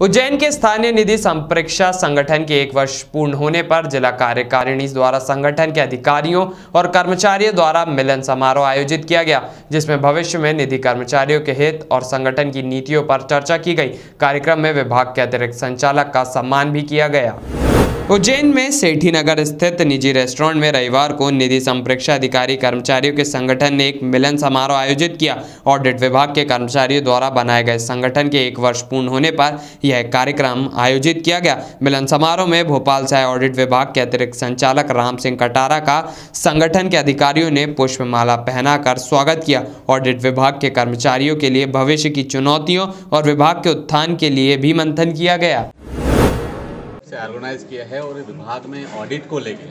उज्जैन के स्थानीय निधि संप्रेक्षा संगठन के एक वर्ष पूर्ण होने पर जिला कार्यकारिणी द्वारा संगठन के अधिकारियों और कर्मचारियों द्वारा मिलन समारोह आयोजित किया गया, जिसमें भविष्य में निधि कर्मचारियों के हित और संगठन की नीतियों पर चर्चा की गई। कार्यक्रम में विभाग के अतिरिक्त संचालक का सम्मान भी किया गया। उज्जैन में सेठी नगर स्थित निजी रेस्टोरेंट में रविवार को निधि संप्रेक्षा अधिकारी कर्मचारियों के संगठन ने एक मिलन समारोह आयोजित किया। ऑडिट विभाग के कर्मचारियों द्वारा बनाए गए संगठन के एक वर्ष पूर्ण होने पर यह कार्यक्रम आयोजित किया गया। मिलन समारोह में भोपाल से ऑडिट विभाग के अतिरिक्त संचालक राम सिंह कटारा का संगठन के अधिकारियों ने पुष्पमाला पहनाकर स्वागत किया। ऑडिट विभाग के कर्मचारियों के लिए भविष्य की चुनौतियों और विभाग के उत्थान के लिए भी मंथन किया गया। से ऑर्गेनाइज किया है और विभाग में ऑडिट को लेके।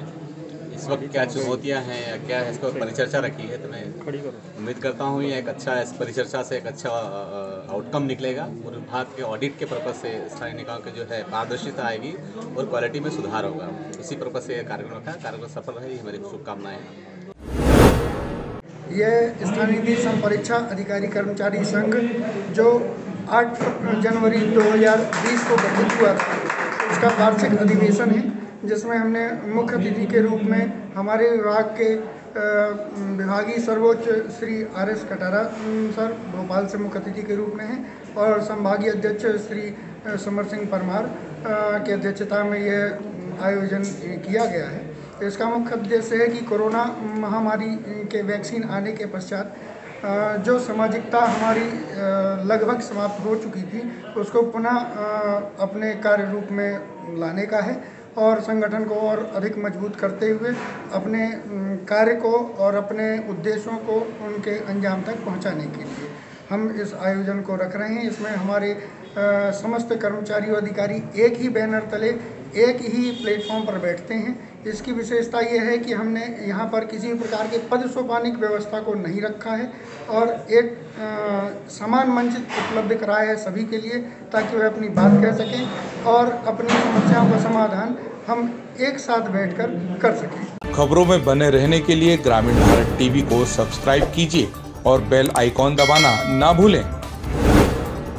इस वक्त क्या चुनौतियाँ हैं या क्या है इसको परिचर्चा रखी है तो मैं उम्मीद करता हूँ ये एक अच्छा इस परिचर्चा से एक अच्छा आउटकम निकलेगा और विभाग के ऑडिट के पर्पज से स्थानीय निकायों के जो है पारदर्शिता आएगी और क्वालिटी में सुधार होगा। इसी पर्पज से यह कार्यक्रम रखा कार्यक्रम सफल रहे, ये मेरी शुभकामनाएँ हैं। यह स्थानीय निधि संपरीक्षा अधिकारी कर्मचारी संघ, जो 8 जनवरी 2020 को गठित हुआ था। उसका वार्षिक अधिवेशन है, जिसमें हमने मुख्य अतिथि के रूप में हमारे विभाग के विभागीय सर्वोच्च Shri R S Katara sir, Bhopal से मुख्य अतिथि के रूप में हैं, और संभागीय अध्यक्ष श्री समर सिंह परमार की अध्यक्षता में यह आयोजन किया गया है। इसका मुख्य उद्देश्य है कि कोरोना महामारी के वैक्सीन आने के पश्चात जो सामाजिकता हमारी लगभग समाप्त हो चुकी थी, उसको पुनः अपने कार्य रूप में लाने का है और संगठन को और अधिक मज़बूत करते हुए अपने कार्य को और अपने उद्देश्यों को उनके अंजाम तक पहुँचाने के लिए हम इस आयोजन को रख रहे हैं। इसमें हमारे समस्त कर्मचारी और अधिकारी एक ही बैनर तले एक ही प्लेटफॉर्म पर बैठते हैं। इसकी विशेषता ये है कि हमने यहाँ पर किसी भी प्रकार के पद सोपानिक व्यवस्था को नहीं रखा है और एक अ, समान मंच उपलब्ध कराया है सभी के लिए ताकि वह अपनी बात कह सकें और अपनी समस्याओं का समाधान हम एक साथ बैठकर कर सकें। खबरों में बने रहने के लिए ग्रामीण भारत टीवी को सब्सक्राइब कीजिए और बेल आइकॉन दबाना ना भूलें।